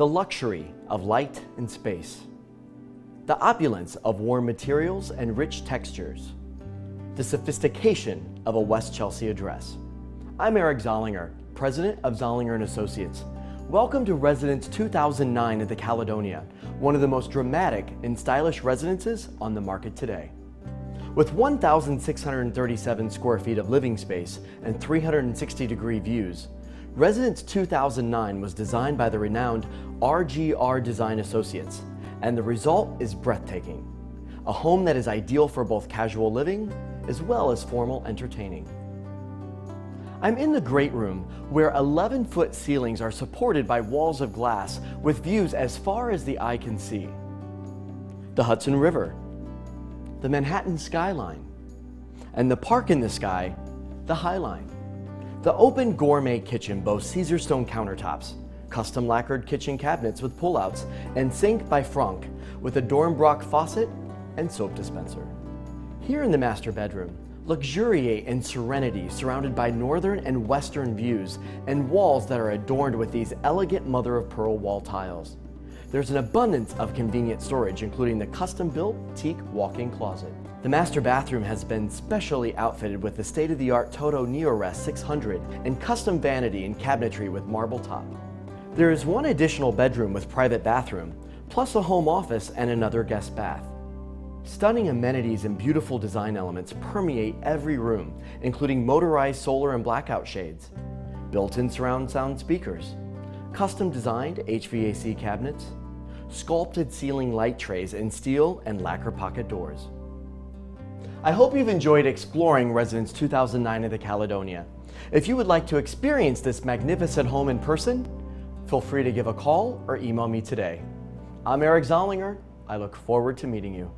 the luxury of light and space, the opulence of warm materials and rich textures, the sophistication of a West Chelsea address. I'm Eric Zollinger, president of Zollinger & Associates. Welcome to Residence 2009 at the Caledonia, one of the most dramatic and stylish residences on the market today. With 1,637 square feet of living space and 360 degree views, Residence 2009 was designed by the renowned RGR Design Associates, and the result is breathtaking. A home that is ideal for both casual living as well as formal entertaining. I'm in the great room where 11 foot ceilings are supported by walls of glass with views as far as the eye can see. The Hudson River, the Manhattan skyline, and the park in the sky, the High Line. The open gourmet kitchen boasts Caesarstone countertops, custom lacquered kitchen cabinets with pullouts, and sink by Franke with a Dornbracht faucet and soap dispenser. Here in the master bedroom, luxuriate in serenity surrounded by northern and western views and walls that are adorned with these elegant mother of pearl wall tiles. There's an abundance of convenient storage, including the custom-built teak walk-in closet. The master bathroom has been specially outfitted with the state-of-the-art Toto NeoRest 600 and custom vanity and cabinetry with marble top. There is one additional bedroom with private bathroom, plus a home office and another guest bath. Stunning amenities and beautiful design elements permeate every room, including motorized solar and blackout shades, built-in surround sound speakers, custom designed HVAC cabinets, sculpted ceiling light trays in steel and lacquer pocket doors. I hope you've enjoyed exploring Residence 2009 of the Caledonia. If you would like to experience this magnificent home in person, feel free to give a call or email me today. I'm Eric Zollinger. I look forward to meeting you.